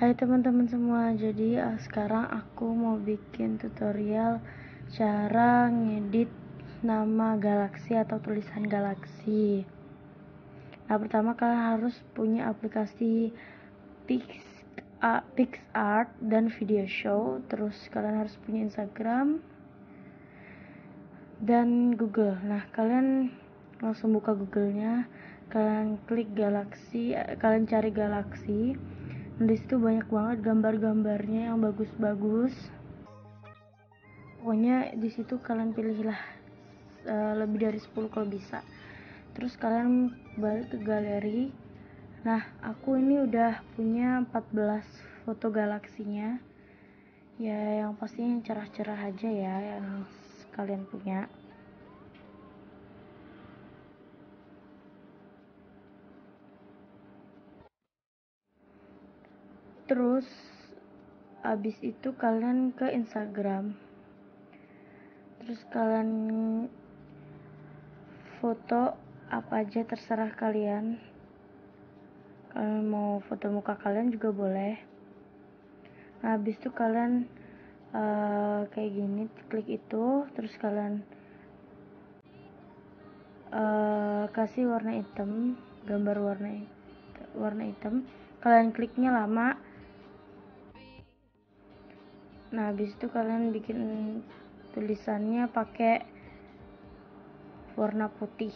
Hai teman-teman semua, jadi uh, sekarang aku mau bikin tutorial cara ngedit nama galaksi atau tulisan galaksi. Nah, pertama kalian harus punya aplikasi Pix, uh, PixArt dan Video Show, terus kalian harus punya Instagram dan Google. Nah, kalian langsung buka Google-nya, kalian klik galaksi, uh, kalian cari galaksi di situ banyak banget gambar-gambarnya yang bagus-bagus. Pokoknya di situ kalian pilihlah uh, lebih dari 10 kalau bisa. Terus kalian balik ke galeri. Nah aku ini udah punya 14 foto galaksinya. Ya yang pastinya cerah-cerah aja ya yang kalian punya terus abis itu kalian ke Instagram. Terus kalian foto apa aja terserah kalian. Kalian mau foto muka kalian juga boleh. Nah habis itu kalian uh, kayak gini klik itu terus kalian uh, kasih warna hitam gambar warna warna hitam. Kalian kliknya lama nah habis itu kalian bikin tulisannya pakai warna putih.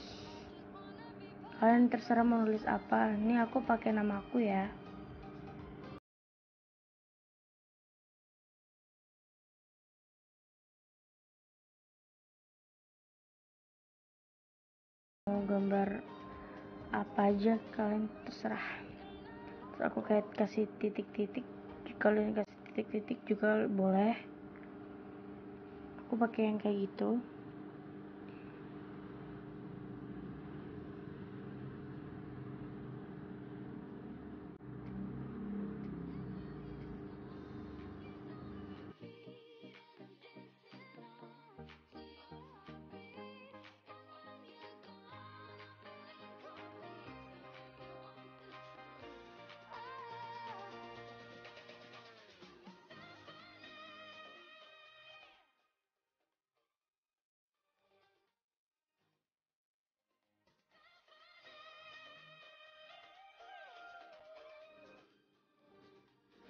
Kalian terserah mau nulis apa. Ini aku pakai nama aku ya. Mau gambar apa aja kalian terserah. Terus aku kayak kasih titik-titik kalian kasih titik-titik juga boleh. Aku pakai yang kayak gitu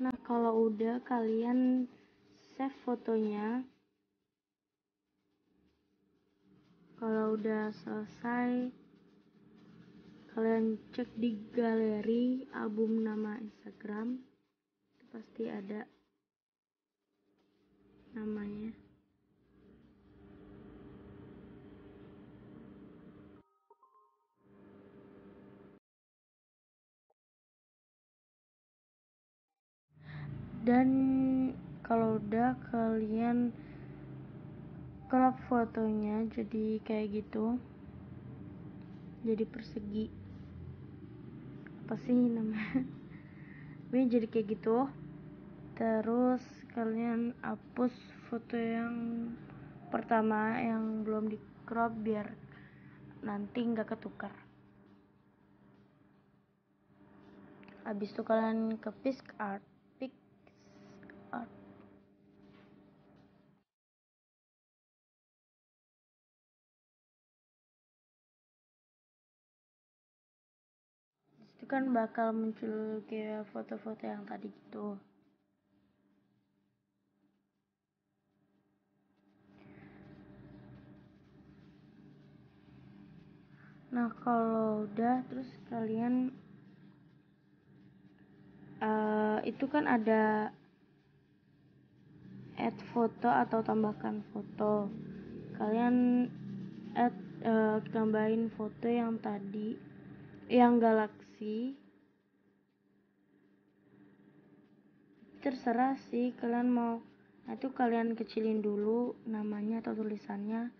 Nah, kalau udah kalian save fotonya. Kalau udah selesai, kalian cek di galeri album nama Instagram. Itu pasti ada namanya. Dan kalau udah kalian crop fotonya jadi kayak gitu jadi persegi. Apa sih namanya? Ini jadi kayak gitu. Terus kalian hapus foto yang pertama yang belum di crop biar nanti nggak ketukar. Habis itu kalian ke pisk art itu kan bakal muncul kayak foto-foto yang tadi gitu. Nah kalau udah terus kalian uh, itu kan ada add foto atau tambahkan foto. Kalian add uh, tambahin foto yang tadi yang galaksi. Terserah sih kalian mau. Nah itu kalian kecilin dulu namanya atau tulisannya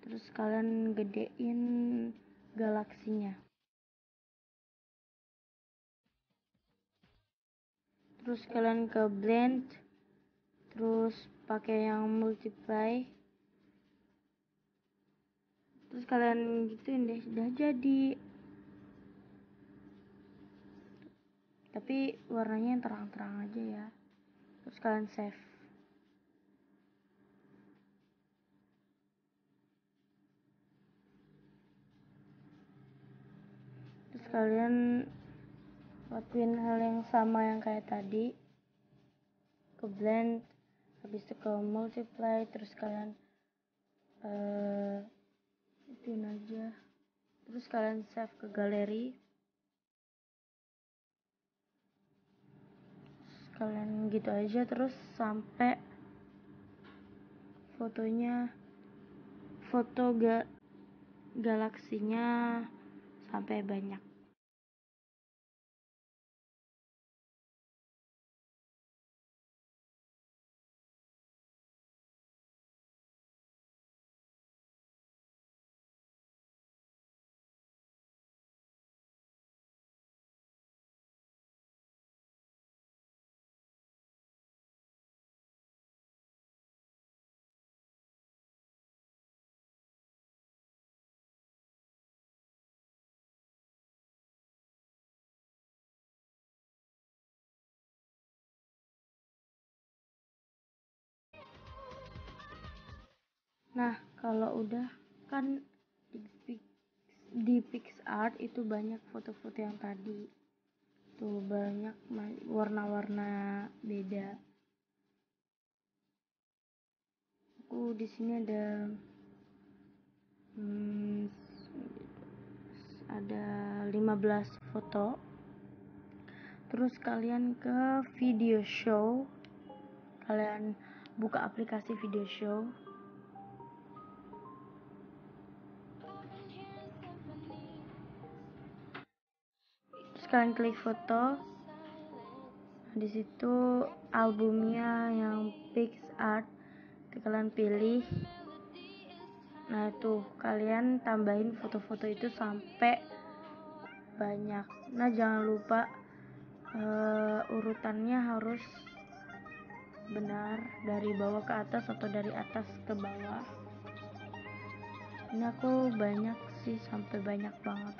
terus kalian gedein galaksinya. Terus kalian ke blend terus pakai yang multiply. Terus kalian gituin deh sudah jadi. Tapi warnanya yang terang-terang aja ya. Terus kalian save. Terus kalian lakuin hal yang sama yang kayak tadi. Ke blend habis itu ke multiply terus kalian uh, aja. Terus kalian save ke galeri. Kalian gitu aja terus sampai fotonya foto ga galaksinya sampai banyak Nah, kalau udah kan di, di PixArt itu banyak foto-foto yang tadi. Tuh banyak warna-warna beda. Aku di sini ada hmm, ada 15 foto. Terus kalian ke video show. Kalian buka aplikasi video show kalian klik foto. Di situ albumnya yang art itu kalian pilih. Nah itu kalian tambahin foto-foto itu sampai banyak. Nah jangan lupa uh, urutannya harus benar dari bawah ke atas atau dari atas ke bawah. Ini aku banyak sih sampai banyak banget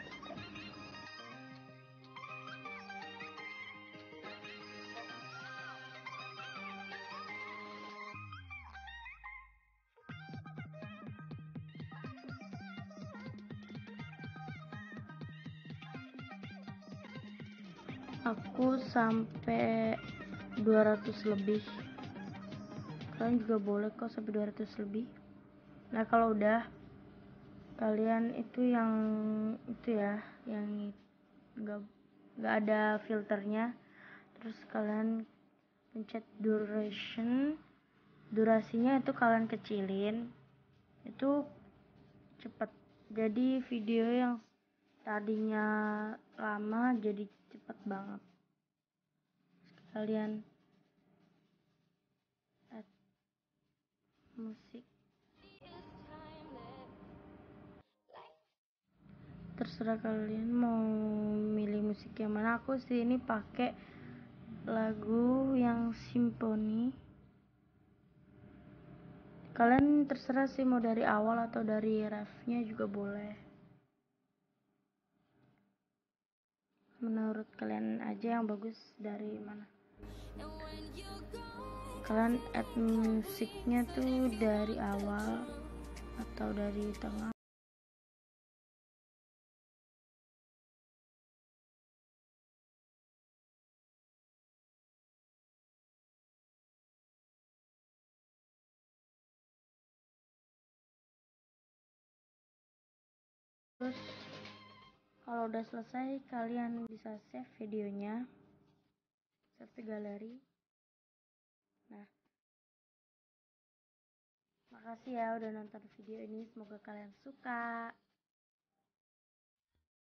aku sampai 200 lebih. Kalian juga boleh kok sampai 200 lebih. Nah kalau udah kalian itu yang itu ya yang enggak enggak ada filternya. Terus kalian pencet duration. Durasinya itu kalian kecilin. Itu cepet. Jadi video yang tadinya lama jadi cepet banget. Kalian add musik. Terserah kalian mau milih musik yang mana. Aku sih ini pakai lagu yang simfoni. Kalian terserah sih mau dari awal atau dari refnya juga boleh menurut kalian aja yang bagus dari mana? Kalian add musiknya tuh dari awal atau dari tengah kalau udah selesai kalian bisa save videonya. Save ke galeri. Nah. Makasih ya udah nonton video ini. Semoga kalian suka